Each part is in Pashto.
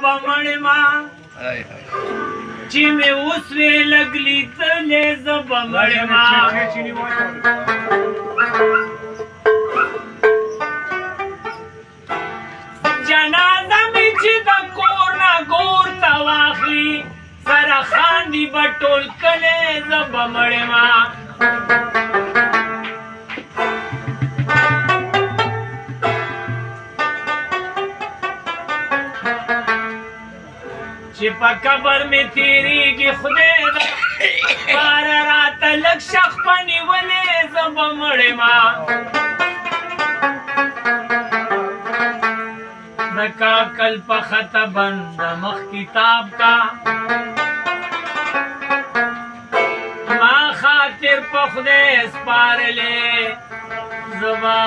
بمړې ما چې مې اوس وې لګلې تلې زه بمړې ما جنازه مې چې د کور نه ګور ته واخلي سره خاندي به ټول کلې زه بمړې ما چې په قبر می تیریږي خدای دا بار راته لږ شخ پنی ولې زب مړې ما دکا کل په خطه بند مخ کتاب کا ما خاطر په خدای سپارلې زبا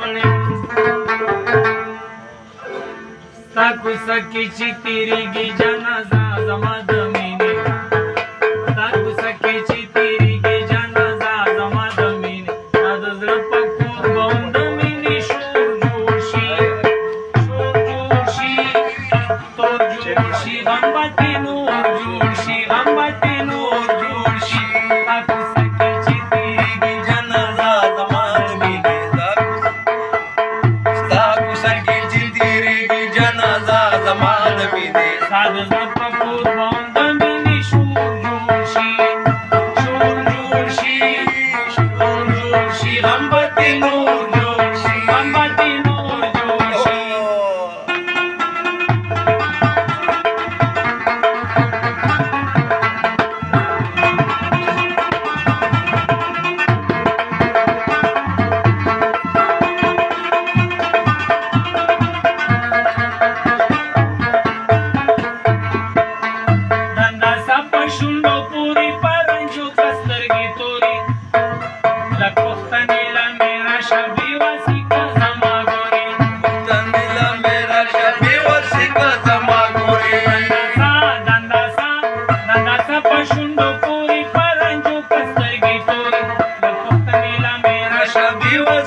مړې ستا کوڅه کې چې تیریږي جنازه زما د مینې ستا کوڅه کې چې تیریږي جنازه زما د مینې ستا د زړه په کور به هم د مینې شور جوړ شي شور جوړ شي تور جوړ شي غم به ترې نور جوړ شي غم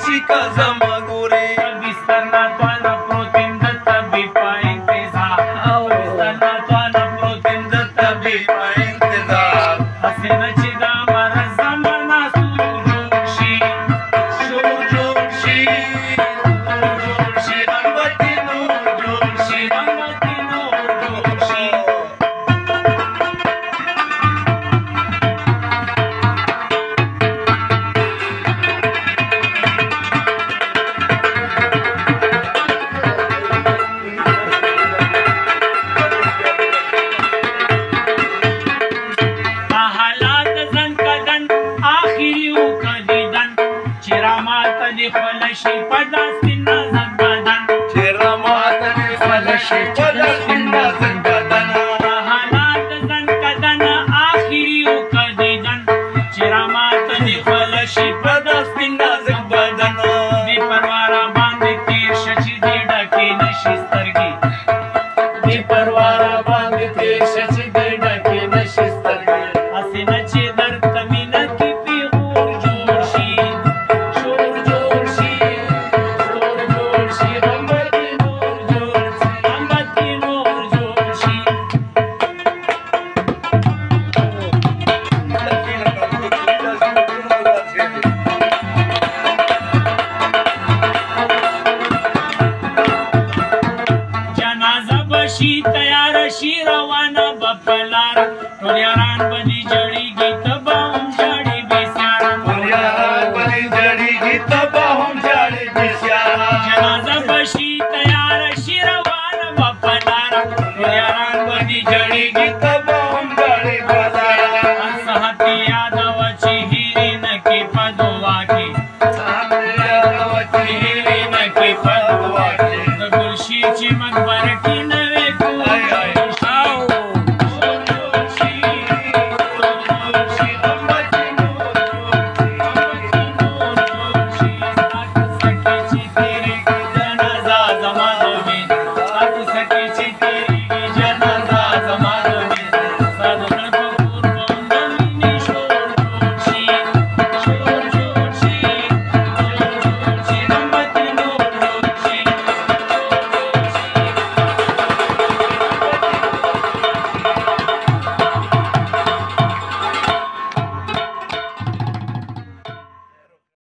شي که زما ګورې بسترنا توانا پروتین د طبي په انتظار او بسترنا توانا پروتین د طبي په انتظار حسنه چې دا مرز زمانا سور جوړ شي سور جوړ شي نور جوړ شي البته نور جوړ شي شي حالات زن کدن آخري او کدن چې رامات دی خپل شي شي روانه به په لار ټول یاران به دې جړېږي ته به هم ژاړې بېسیاره ټول یاران به دې جړېږي ته به هم ژاړې بېسیاره جنازه به شي